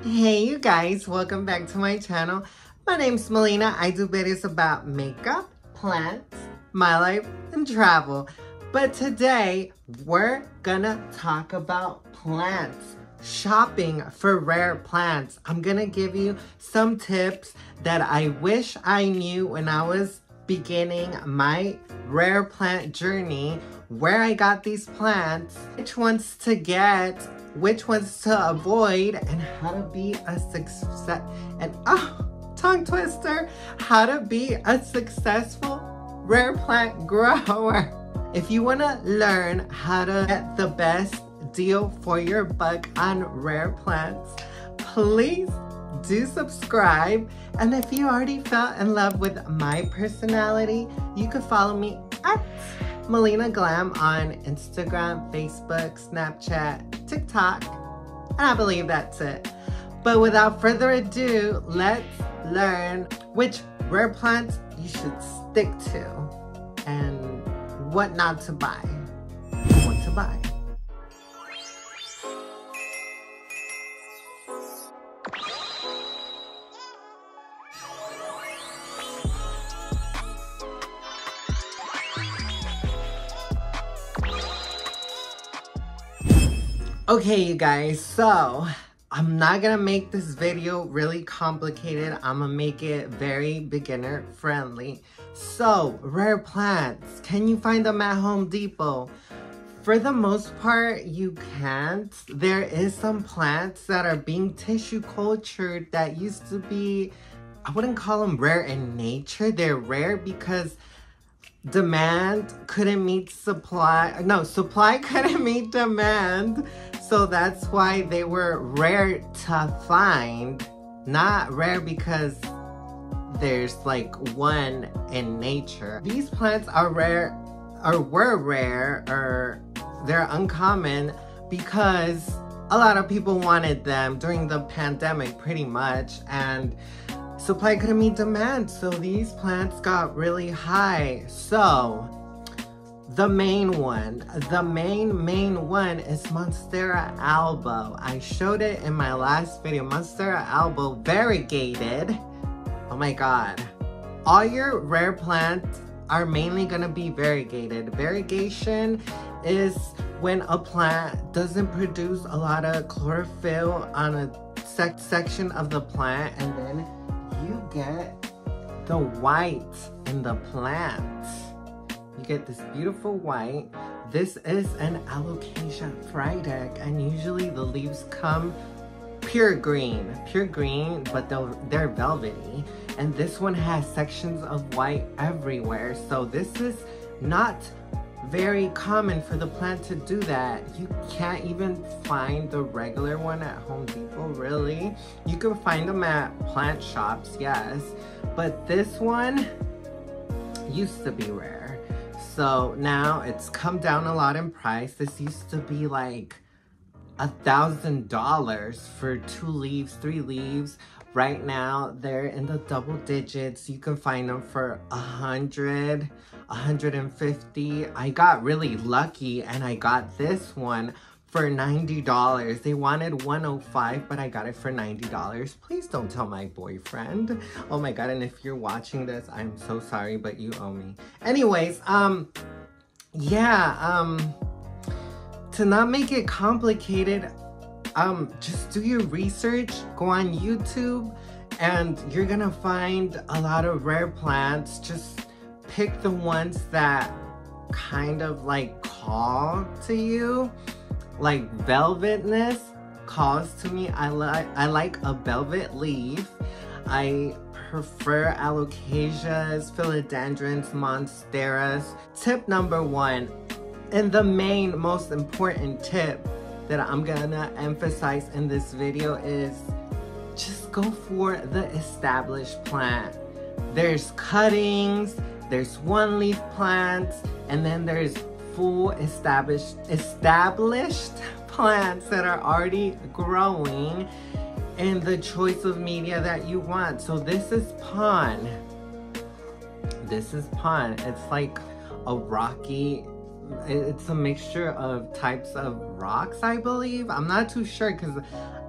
Hey you guys, welcome back to my channel. My name's Mileena. I do videos about makeup, plants, my life, and travel. But today, we're gonna talk about plants. Shopping for rare plants. I'm gonna give you some tips that I wish I knew when I was beginning my rare plant journey, where I got these plants, which ones to get, which ones to avoid, and how to be a success, and oh, tongue twister, how to be a successful rare plant grower. If you wanna learn how to get the best deal for your buck on rare plants, please do subscribe. And if you already fell in love with my personality, you could follow me at Mileena Glam on Instagram, Facebook, Snapchat, TikTok, and I believe that's it. But without further ado, let's learn which rare plants you should stick to and what not to buy. What to buy. Okay, you guys, so I'm not gonna make this video really complicated. I'm gonna make it very beginner friendly. So, rare plants, can you find them at Home Depot? For the most part, you can't. There is some plants that are being tissue cultured that used to be, I wouldn't call them rare in nature. They're rare because demand couldn't meet supply. No, supply couldn't meet demand. So that's why they were rare to find. Not rare because there's like one in nature. These plants are rare or were rare or they're uncommon because a lot of people wanted them during the pandemic pretty much and supply couldn't meet demand so these plants got really high so the main one, the main, main one is Monstera albo. I showed it in my last video. Monstera albo, variegated. Oh my God. All your rare plants are mainly gonna be variegated. Variegation is when a plant doesn't produce a lot of chlorophyll on a sec section of the plant and then you get the white in the plant. Get this beautiful white. This is an Alocasia frydek and usually the leaves come pure green, pure green, but they're velvety. And this one has sections of white everywhere. So this is not very common for the plant to do that. You can't even find the regular one at Home Depot, really. You can find them at plant shops, yes. But this one used to be rare. So now it's come down a lot in price. This used to be like a thousand dollars for two leaves, three leaves. Right now, they're in the double digits. You can find them for a hundred, a hundred and fifty. I got really lucky and I got this one for $90. They wanted 105 but I got it for $90. Please don't tell my boyfriend. Oh my god, and if you're watching this, I'm so sorry, but you owe me. Anyways, um, yeah, um, to not make it complicated, um, just do your research, go on YouTube, and you're gonna find a lot of rare plants. Just pick the ones that kind of like call to you like velvetness calls to me. I like I like a velvet leaf. I prefer alocasias, philodendrons, monsteras. Tip number one, and the main most important tip that I'm gonna emphasize in this video is just go for the established plant. There's cuttings, there's one leaf plants, and then there's full established established plants that are already growing in the choice of media that you want. So this is pon. This is pon. It's like a rocky, it's a mixture of types of rocks, I believe. I'm not too sure because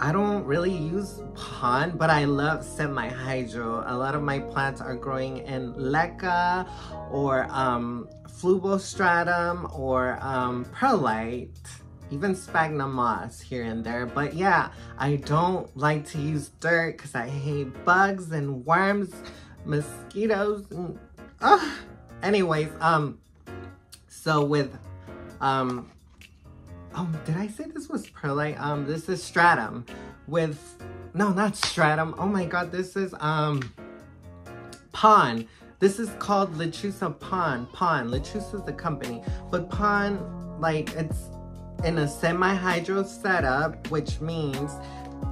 I don't really use pon, but I love semi-hydro. A lot of my plants are growing in leca or um, Fluval Stratum or um, perlite, even sphagnum moss here and there. But yeah, I don't like to use dirt because I hate bugs and worms, mosquitoes, and uh, anyways, um, so with um, oh, did I say this was perlite? Um, this is stratum with, no, not stratum. Oh my God, this is, um, pon. This is called Lechuza Pon. Pon. Lechuza is the company. But pon, like, it's in a semi-hydro setup, which means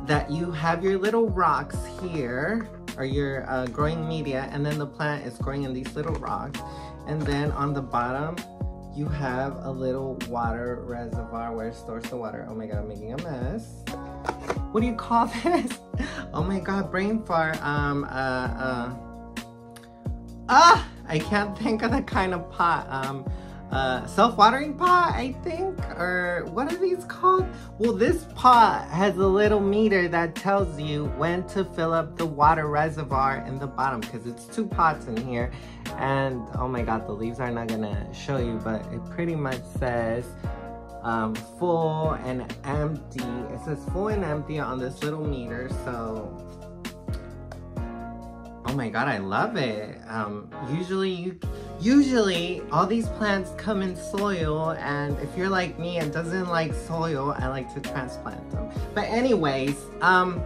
that you have your little rocks here, or your uh, growing media, and then the plant is growing in these little rocks. And then on the bottom, you have a little water reservoir where it stores the water. Oh my god, I'm making a mess. What do you call this? Oh my god, brain fart. Um, uh, uh. Ah! I can't think of the kind of pot. Um, uh, self-watering pot, I think, or what are these called? Well, this pot has a little meter that tells you when to fill up the water reservoir in the bottom because it's two pots in here. And oh my God, the leaves are not gonna show you, but it pretty much says um, full and empty. It says full and empty on this little meter, so Oh my god, I love it. Um, usually, you, usually all these plants come in soil, and if you're like me and doesn't like soil, I like to transplant them. But anyways, um,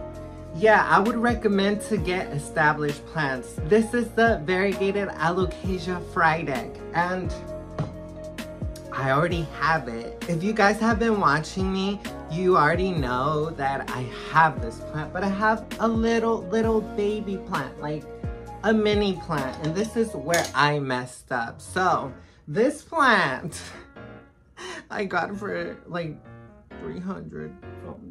yeah, I would recommend to get established plants. This is the variegated Alocasia frydek, and I already have it. If you guys have been watching me, you already know that I have this plant, but I have a little, little baby plant, like a mini plant. And this is where I messed up. So this plant, I got for like 300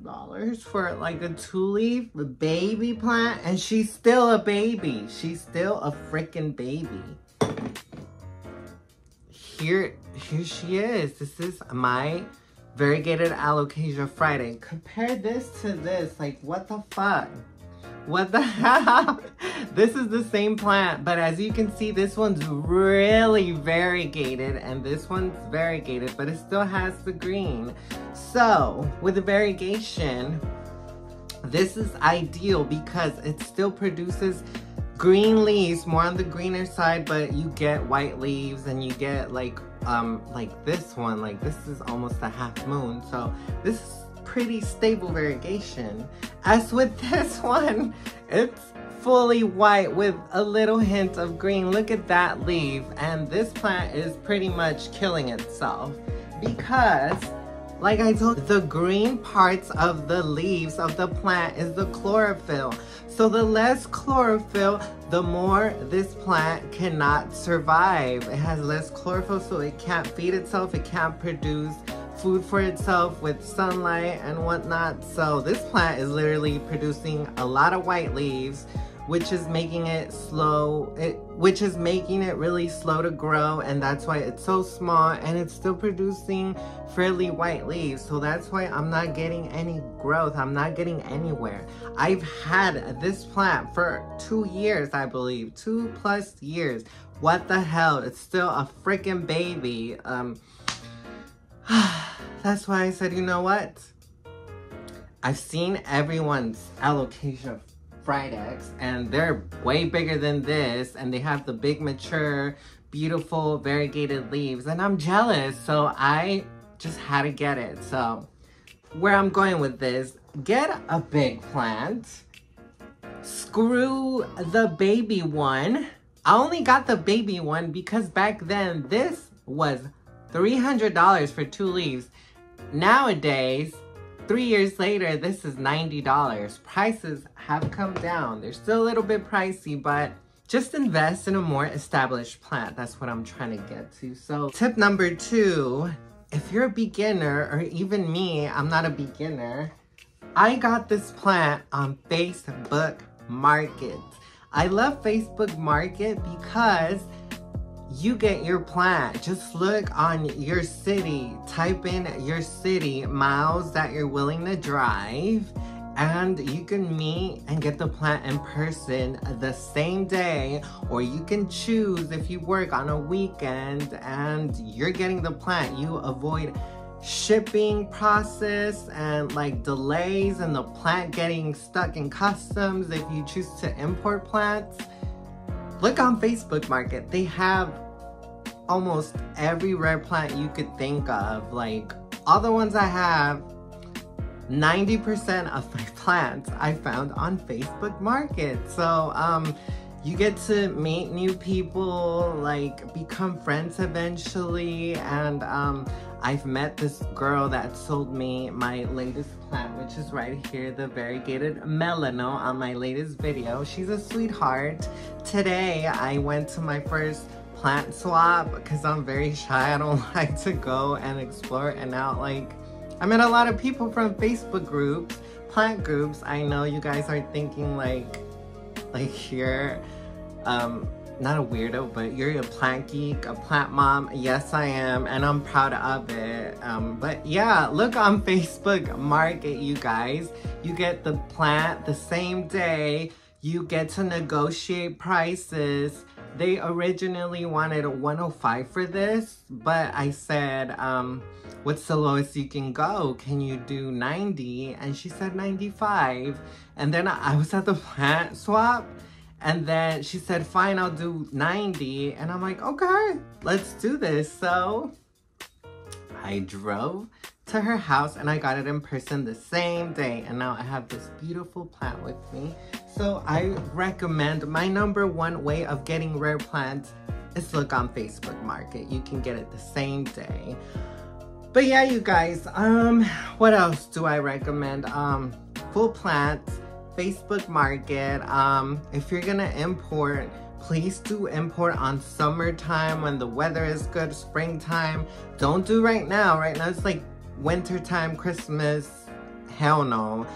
dollars for like a two-leaf baby plant and she's still a baby she's still a freaking baby here here she is this is my variegated alocasia frydek. compare this to this like what the fuck what the hell? This is the same plant, but as you can see, this one's really variegated and this one's variegated, but it still has the green. So with the variegation, this is ideal because it still produces green leaves, more on the greener side, but you get white leaves and you get like, um, like this one, like this is almost a half moon. So this is pretty stable variegation. As with this one, it's fully white with a little hint of green. Look at that leaf. And this plant is pretty much killing itself because like I told the green parts of the leaves of the plant is the chlorophyll. So the less chlorophyll, the more this plant cannot survive. It has less chlorophyll, so it can't feed itself, it can't produce food for itself with sunlight and whatnot. So this plant is literally producing a lot of white leaves, which is making it slow, it, which is making it really slow to grow. And that's why it's so small and it's still producing fairly white leaves. So that's why I'm not getting any growth. I'm not getting anywhere. I've had this plant for two years, I believe, two plus years. What the hell? It's still a freaking baby. Um, That's why I said, you know what? I've seen everyone's alocasia frydeks and they're way bigger than this and they have the big mature beautiful variegated leaves and I'm jealous so I just had to get it so where I'm going with this get a big plant screw the baby one I only got the baby one because back then this was $300 for two leaves. Nowadays, three years later, this is $90. Prices have come down. They're still a little bit pricey, but just invest in a more established plant. That's what I'm trying to get to. So tip number two, if you're a beginner or even me, I'm not a beginner, I got this plant on Facebook Market. I love Facebook Market because you get your plant. Just look on your city, type in your city, miles that you're willing to drive, and you can meet and get the plant in person the same day. Or you can choose if you work on a weekend and you're getting the plant you avoid shipping process and like delays and the plant getting stuck in customs if you choose to import plants look on facebook market they have almost every rare plant you could think of like all the ones i have 90% of my plants I found on Facebook Market. So um, you get to meet new people, like become friends eventually. And um, I've met this girl that sold me my latest plant, which is right here, the variegated melano on my latest video. She's a sweetheart. Today I went to my first plant swap because I'm very shy. I don't like to go and explore and out like I met a lot of people from Facebook groups, plant groups. I know you guys are thinking like, like you're, um, not a weirdo, but you're a plant geek, a plant mom. Yes, I am, and I'm proud of it. Um, but yeah, look on Facebook Market, you guys. You get the plant the same day. You get to negotiate prices. They originally wanted a 105 for this, but I said, um, what's the lowest you can go? Can you do 90? And she said 95. And then I was at the plant swap and then she said, fine, I'll do 90. And I'm like, okay, let's do this. So I drove to her house and I got it in person the same day. And now I have this beautiful plant with me. So I recommend my number one way of getting rare plants is look on Facebook Market. You can get it the same day. But yeah, you guys, um, what else do I recommend? Um, Full Plants, Facebook Market. Um, if you're gonna import, please do import on summertime when the weather is good, springtime. Don't do right now. Right now it's like wintertime, Christmas. Hell no.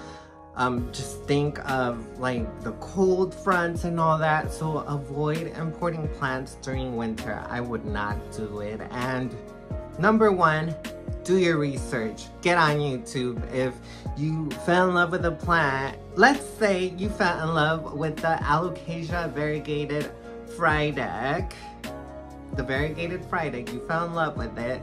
Um, just think of like the cold fronts and all that. So avoid importing plants during winter. I would not do it. And number one, do your research. Get on YouTube. If you fell in love with a plant, let's say you fell in love with the Alocasia variegated Frydek, the variegated Frydek, you fell in love with it.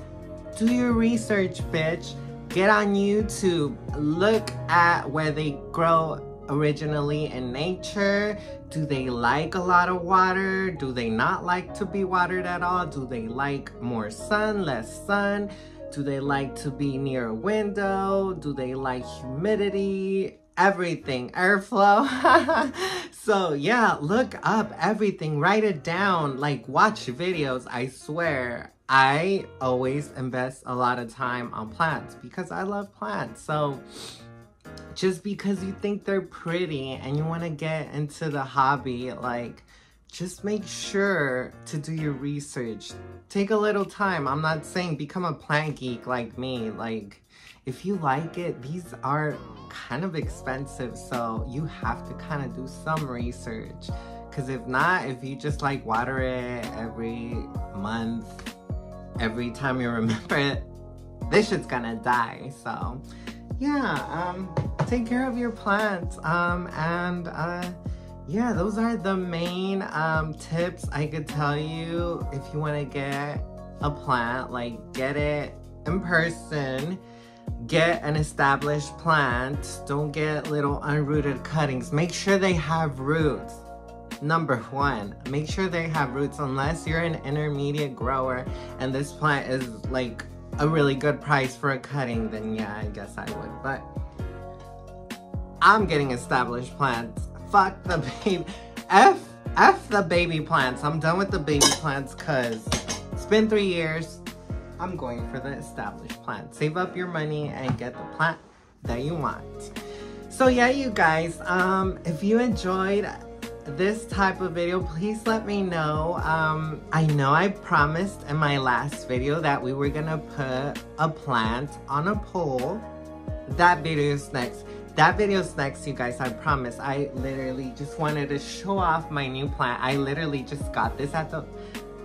Do your research, bitch. Get on YouTube. Look at where they grow originally in nature? Do they like a lot of water? Do they not like to be watered at all? Do they like more sun, less sun? Do they like to be near a window? Do they like humidity? Everything, airflow. so yeah, look up everything, write it down, like watch videos, I swear. I always invest a lot of time on plants because I love plants. So just because you think they're pretty and you want to get into the hobby, like just make sure to do your research. Take a little time. I'm not saying become a plant geek like me. Like, if you like it, these are kind of expensive, so you have to kind of do some research. Because if not, if you just like water it every month, every time you remember it, this shit's gonna die. So, yeah, um, take care of your plants. Um, and, uh, yeah, those are the main um, tips I could tell you if you want to get a plant. Like, get it in person. Get an established plant. Don't get little unrooted cuttings. Make sure they have roots. Number one, make sure they have roots unless you're an intermediate grower and this plant is like a really good price for a cutting, then yeah, I guess I would. But I'm getting established plants fuck the baby. F, F the baby plants. I'm done with the baby plants because it's been three years. I'm going for the established plant. Save up your money and get the plant that you want. So yeah, you guys, um, if you enjoyed this type of video, please let me know. Um, I know I promised in my last video that we were gonna put a plant on a pole. That video is next. That video's next, you guys, I promise. I literally just wanted to show off my new plant. I literally just got this at the...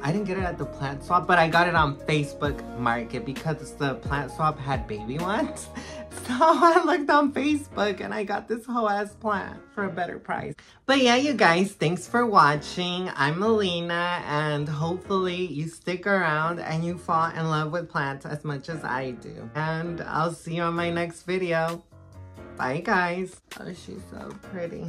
I didn't get it at the plant swap, but I got it on Facebook Market because the plant swap had baby ones. So I looked on Facebook and I got this whole ass plant for a better price. But yeah, you guys, thanks for watching. I'm Mileena and hopefully you stick around and you fall in love with plants as much as I do. And I'll see you on my next video. Bye guys. Oh, she's so pretty.